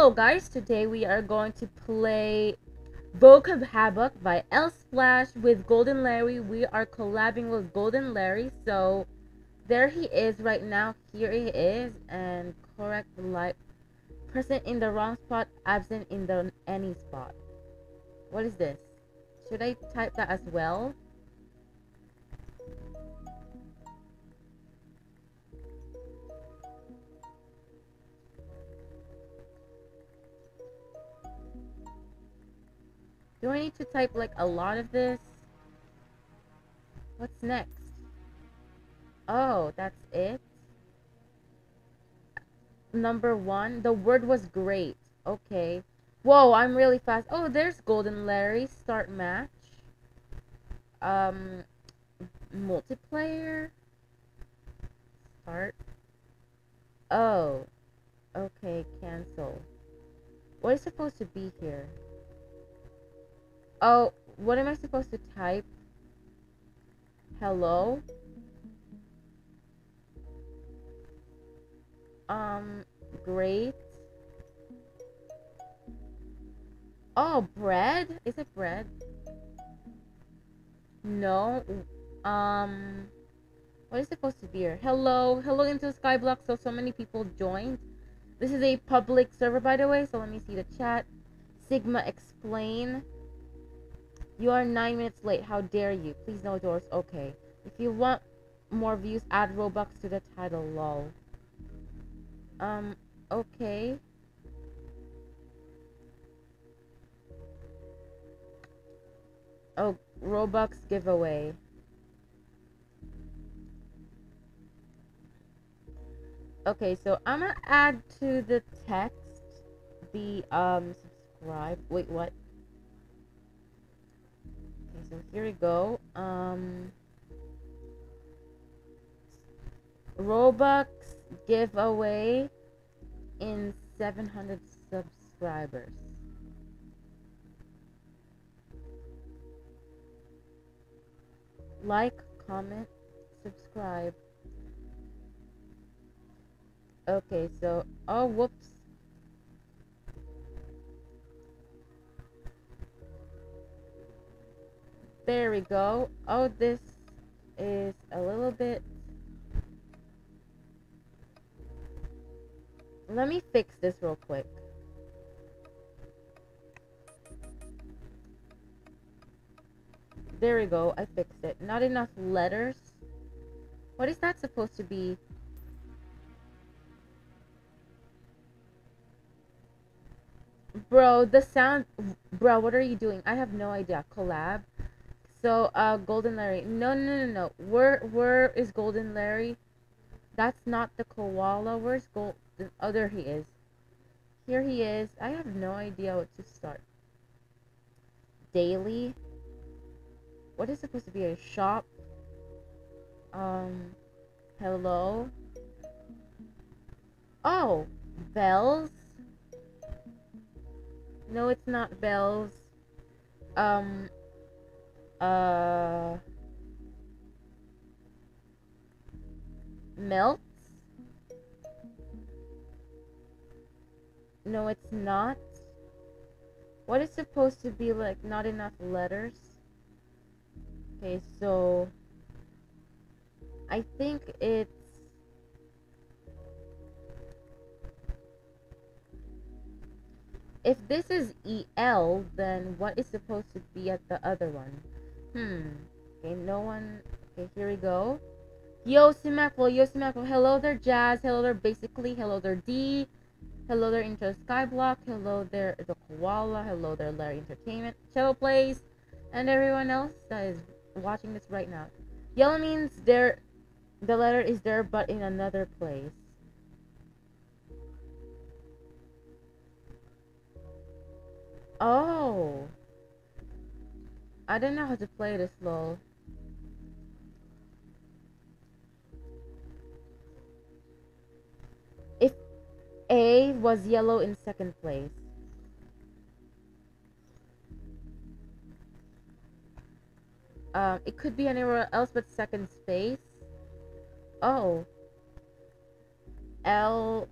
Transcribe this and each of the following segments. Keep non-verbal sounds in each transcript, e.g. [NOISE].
Hello guys, today we are going to play of Havoc by L Splash with Golden Larry. We are collabing with Golden Larry, so there he is right now. Here he is, and correct the light. Present in the wrong spot, absent in the any spot. What is this? Should I type that as well? Do I need to type like a lot of this? What's next? Oh, that's it? Number one, the word was great. Okay. Whoa, I'm really fast. Oh, there's Golden Larry. Start match. Um, multiplayer. Start. Oh. Okay, cancel. What is supposed to be here? Oh, what am I supposed to type? Hello? Um, great. Oh, bread? Is it bread? No. Um, what is supposed to be here? Hello, hello into Skyblock. So, so many people joined. This is a public server, by the way. So, let me see the chat. Sigma explain. You are nine minutes late. How dare you? Please no doors. Okay. If you want more views, add Robux to the title. Lol. Um, okay. Oh, Robux giveaway. Okay, so I'm gonna add to the text the um subscribe. Wait, what? Here we go. Um, Robux giveaway in 700 subscribers. Like, comment, subscribe. Okay, so, oh, whoops. There we go. Oh, this is a little bit... Let me fix this real quick. There we go. I fixed it. Not enough letters. What is that supposed to be? Bro, the sound... Bro, what are you doing? I have no idea. Collab? So, uh, Golden Larry. No, no, no, no. Where, where is Golden Larry? That's not the koala. Where's Gold? Oh, there he is. Here he is. I have no idea what to start. Daily. What is supposed to be a shop? Um, hello. Oh, bells. No, it's not bells. Um, uh, melts? No, it's not. What is supposed to be like not enough letters? Okay, so I think it's if this is EL, then what is supposed to be at the other one? Hmm. Okay, no one. Okay, here we go. Yo, Simagflo, yo, Simagflo. Hello there, Jazz. Hello there, basically. Hello there, D. Hello there, Intro Skyblock. Hello there, the Koala. Hello there, Larry Entertainment. Cello Plays. And everyone else that is watching this right now. Yellow means there, the letter is there, but in another place. Oh. I don't know how to play this lol. If A was yellow in second place. Um, it could be anywhere else but second space. Oh. L...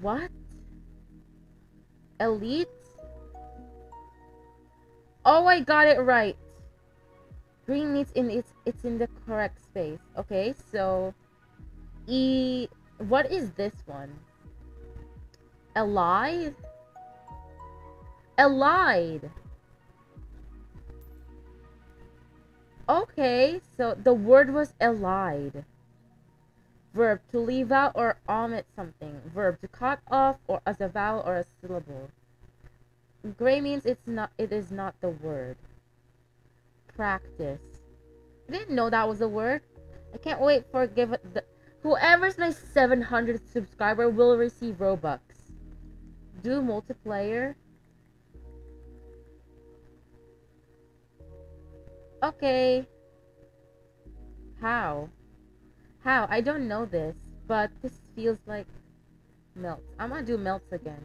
What? Elite? Oh, I got it right. Green means in it's it's in the correct space. Okay, so E what is this one? Allied? Allied. Okay, so the word was allied. Verb to leave out or omit something. Verb to cut off or as a vowel or a syllable. Gray means it's not it is not the word. Practice. I didn't know that was a word. I can't wait for give the whoever's my 700 subscriber will receive Robux. Do multiplayer. Okay. How? How? I don't know this, but this feels like melts. I'm gonna do melts again.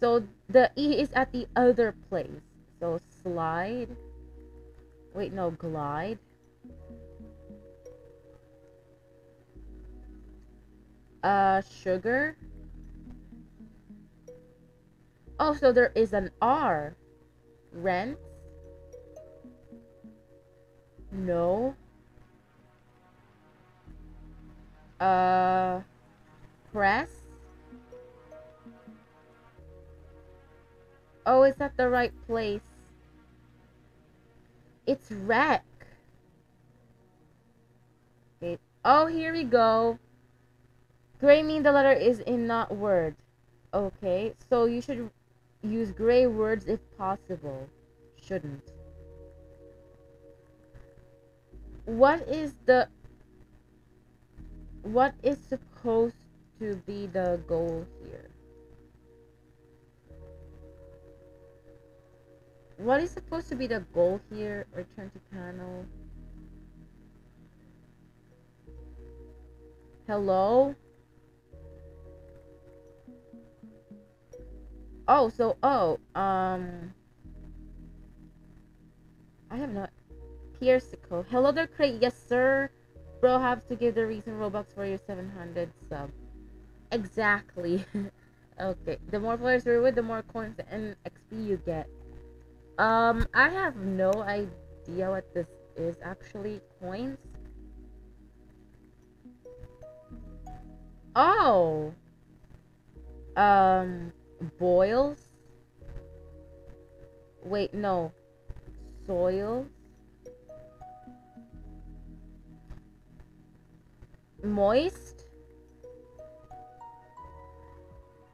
So the E is at the other place. So slide. Wait, no, glide. Uh, sugar. Oh, so there is an R. Rent. No. Uh, press. Oh, it's at the right place. It's wreck. Okay. Oh, here we go. Gray mean the letter is in not word. Okay, so you should use gray words if possible. Shouldn't. What is the what is supposed to be the goal here? What is supposed to be the goal here? Return to panel. Hello? Oh, so, oh, um... I have not... Piercicle. Hello there, Crate. Yes, sir. Bro, have to give the reason Robux for your 700 sub. Exactly. [LAUGHS] okay. The more players you're with, the more coins and XP you get. Um, I have no idea what this is actually. Coins? Oh! Um, boils? Wait, no. Soils? Moist?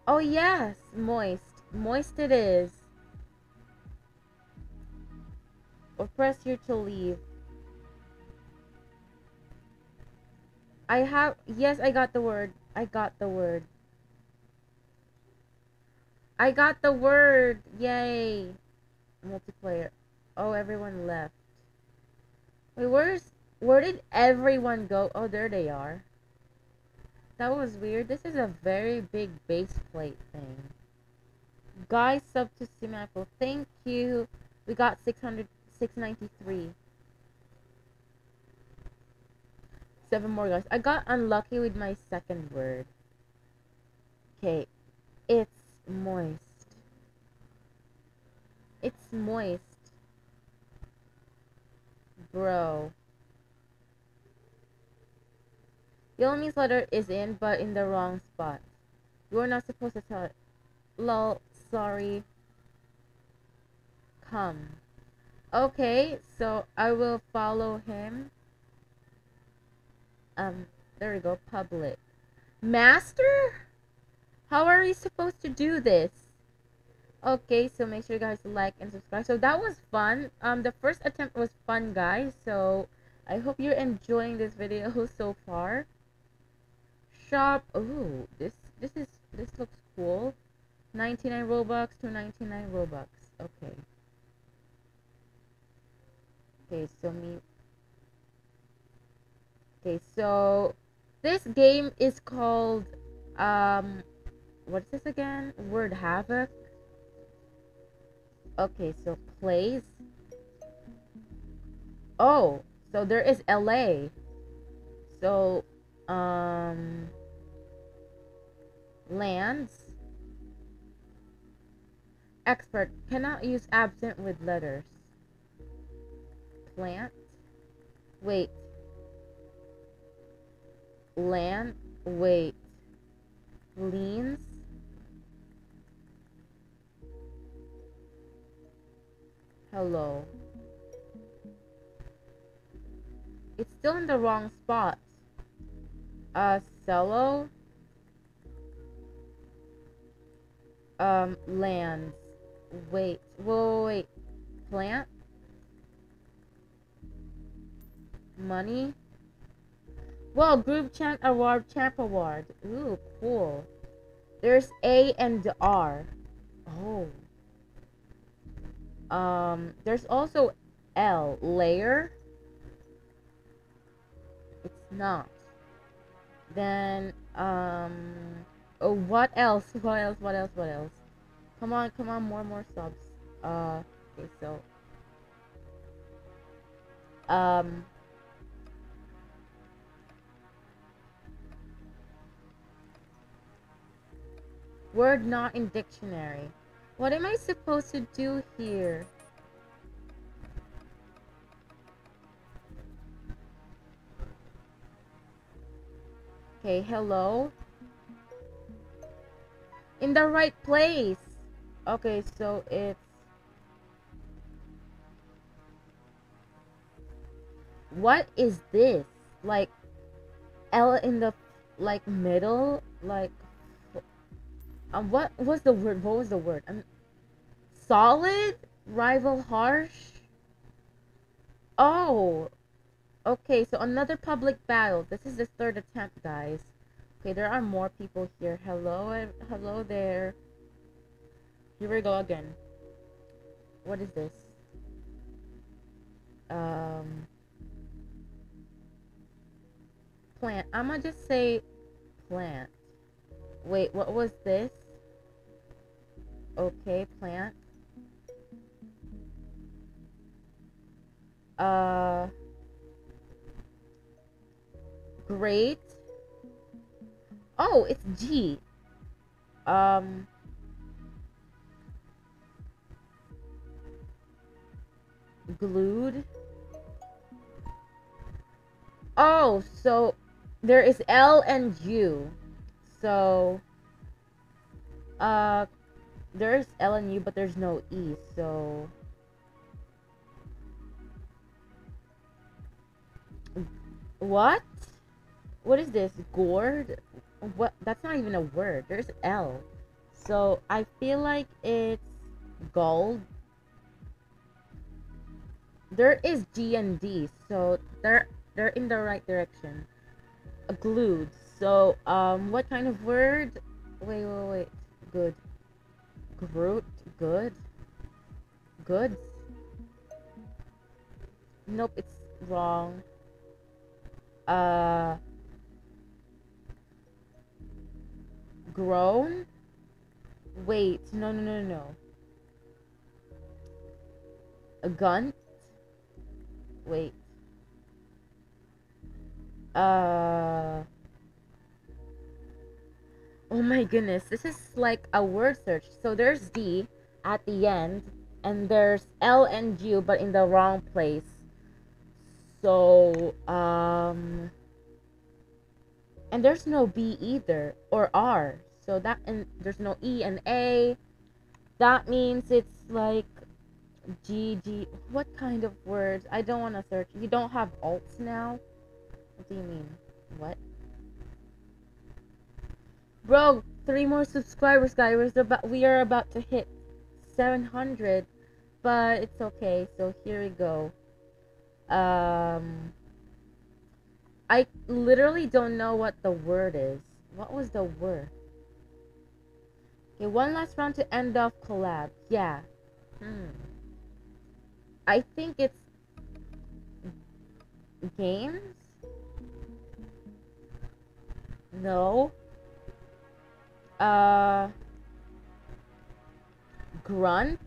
Oh yes, moist. Moist it is. Or press here to leave. I have yes, I got the word. I got the word. I got the word. Yay. Multiplayer. Oh, everyone left. Wait, where's where did everyone go? Oh, there they are. That was weird. This is a very big base plate thing. Guys, sub to Simapple. Thank you. We got 600 693. Seven more guys. I got unlucky with my second word. Okay. It's moist. It's moist. Bro. The only letter is in, but in the wrong spot. You are not supposed to tell it. Lol, sorry. Come. Okay, so I will follow him. Um, there we go, public. Master? How are we supposed to do this? Okay, so make sure you guys like and subscribe. So that was fun. Um, the first attempt was fun, guys. So I hope you're enjoying this video [LAUGHS] so far. Shop. Oh, this this is this looks cool. 99 Robux to 99 Robux. Okay. Okay, so me. Okay, so this game is called um what's this again? Word Havoc. Okay, so plays. Oh, so there is LA. So Um, lands. Expert cannot use absent with letters. Plant. Wait. Land. Wait. Leans. Hello. It's still in the wrong spot. Uh, cello. Um, lands. Wait. Whoa, wait. Plant. Money. Well, group champ award, champ award. Ooh, cool. There's A and R. Oh. Um, there's also L, layer. It's not. Then, um, oh, what else? [LAUGHS] What else? What else? What else? Come on, come on, more, more subs. Uh, okay, so, um, word not in dictionary. What am I supposed to do here? Okay, hello? In the right place! Okay, so it's... What is this? Like, L in the, like, middle? Like, um, what was the word? What was the word? Um, solid? Rival harsh? Oh! Okay, so another public battle. This is the third attempt, guys. Okay, there are more people here. Hello, hello there. Here we go again. What is this? Um... Plant. I'm gonna just say plant. Wait, what was this? Okay, plant. Uh. Great. Oh, it's G. Um. Glued. Oh, so there is L and U. So, uh, there's L and U, but there's no E, so... What? What is this? Gourd? What? That's not even a word. There's L. So, I feel like it's gold. There is G and D, so they're they're in the right direction. Glued. So, um, what kind of word? Wait, wait, wait. Good. Groot, good. Goods. Nope, it's wrong. Uh. Grown? Wait, no, no, no, no. A gun? Wait. Uh. Oh my goodness, this is like a word search. So there's D at the end, and there's L and U, but in the wrong place. So, um, and there's no B either, or R. So that, and there's no E and A. That means it's like G, G. What kind of words? I don't want to search. You don't have alts now? What do you mean? What? Bro, three more subscribers, guys. We're about, we are about to hit 700, but it's okay. So here we go. Um, I literally don't know what the word is. What was the word? Okay, one last round to end off collab. Yeah. Hmm. I think it's games. No uh grunt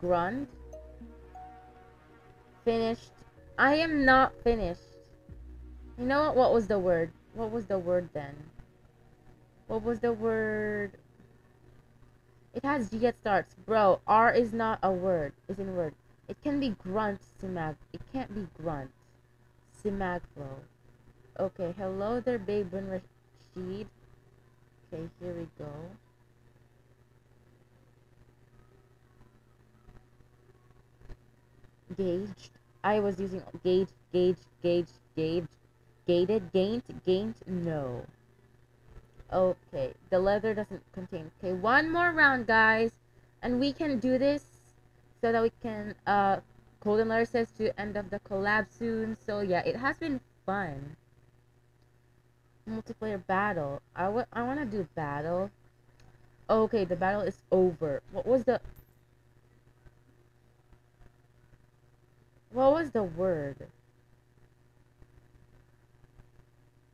grunt finished i am not finished You know what? What was the word? What was the word then? What was the word? It has G at starts. Bro, R is not a word. Isn't word. It can be grunt, simag. It can't be grunt. Simag, bro. Okay, hello there, babe Rashid. Okay, here we go. Gauged. I was using gauge, gauge, gauge, gauge, gated, gained, gained. No. Okay, the leather doesn't contain. Okay, one more round, guys, and we can do this so that we can. Uh, Golden Letter says to end of the collab soon. So yeah, it has been fun. Multiplayer battle. I want. I want to do battle. Okay, the battle is over. What was the? What was the word?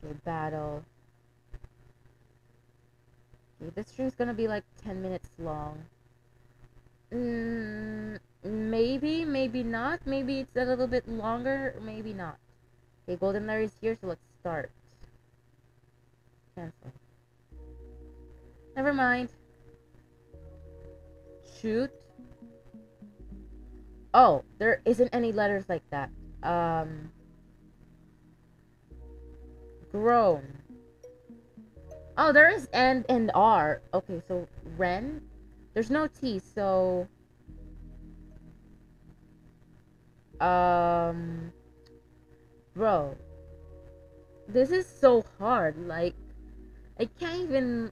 Okay, battle. Okay, this stream's gonna be like 10 minutes long. Mm, maybe, maybe not. Maybe it's a little bit longer, maybe not. Okay, Golden Larry's here, so let's start. Never mind. Shoot. Oh, there isn't any letters like that. Um. Grown. Oh, there is N and R. Okay, so Ren. There's no T, so. Um. Bro. This is so hard. Like, I can't even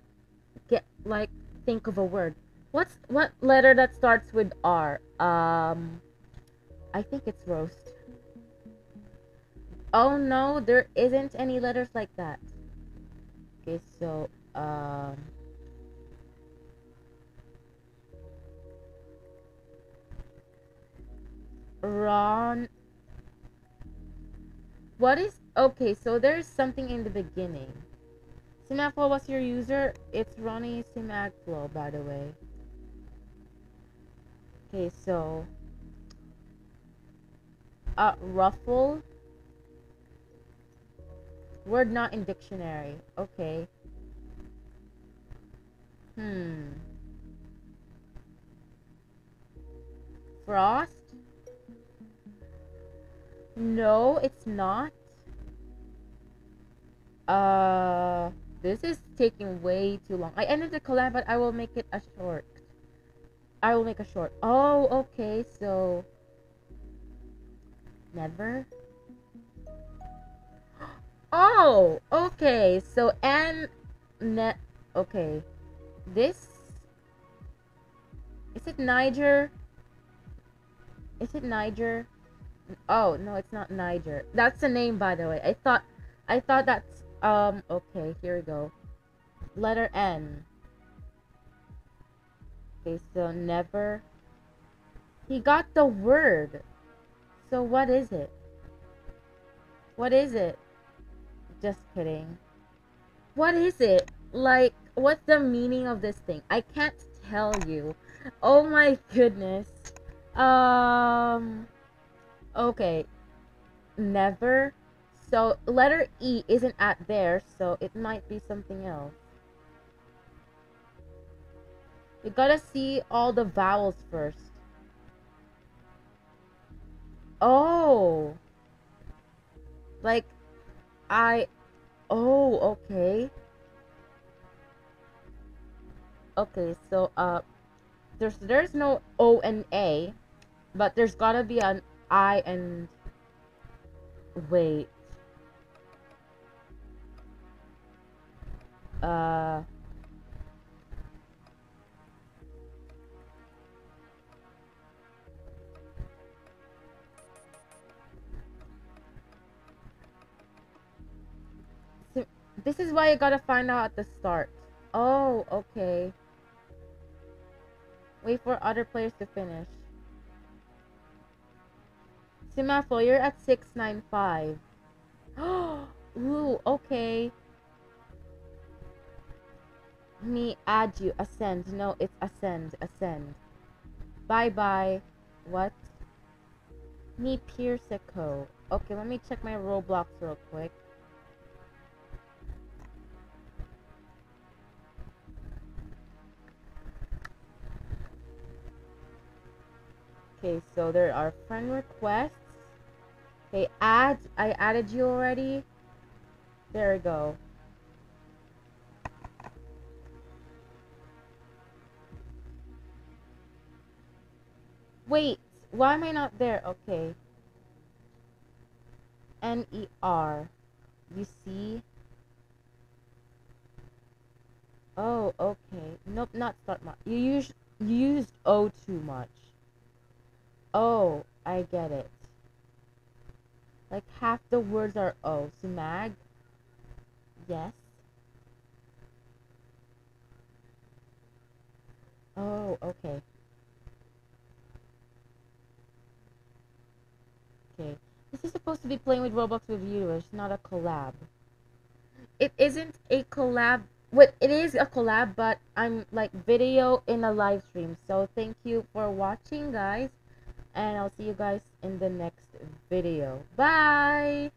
get, like, think of a word. What's, what letter that starts with R? Um. I think it's roast. Oh no, there isn't any letters like that. Okay, so, um... Ron... What is... Okay, so there's something in the beginning. Simagflo was your user? It's Ronnie Simagflo, by the way. Okay, so... Uh, ruffle? Word not in dictionary. Okay. Hmm. Frost? No, it's not. Uh, this is taking way too long. I ended the collab, but I will make it a short. I will make a short. Oh, okay, so... Never? Oh, okay. So and net. Okay, this is it Niger? Is it Niger? Oh no, it's not Niger. That's the name, by the way. I thought, I thought that's um. Okay, here we go. Letter N. Okay, so never. He got the word. So what is it? What is it? Just kidding. What is it? Like, what's the meaning of this thing? I can't tell you. Oh my goodness. Um. Okay. Never. So, letter E isn't at there, so it might be something else. You gotta see all the vowels first. Oh. Like, I oh okay okay so uh there's there's no O and A but there's gotta be an I and wait uh This is why you gotta find out at the start. Oh, okay. Wait for other players to finish. Simafo, you're at 695. [GASPS] Ooh, okay me add you. Ascend. No, it's ascend. Ascend. Bye bye. What? Me Piersico. Okay, let me check my Roblox real quick. Okay, so there are friend requests. Okay, add. I added you already. There we go. Why am I not there? Okay. N E R. You see? Oh, okay. Nope, not start much. You used you used O too much. Oh, I get it. Like half the words are O. So mag. Yes. Oh, okay. Okay. This is supposed to be playing with Roblox with viewers, not a collab. It isn't a collab. What it is a collab, but I'm like video in a live stream. So thank you for watching, guys, and I'll see you guys in the next video. Bye.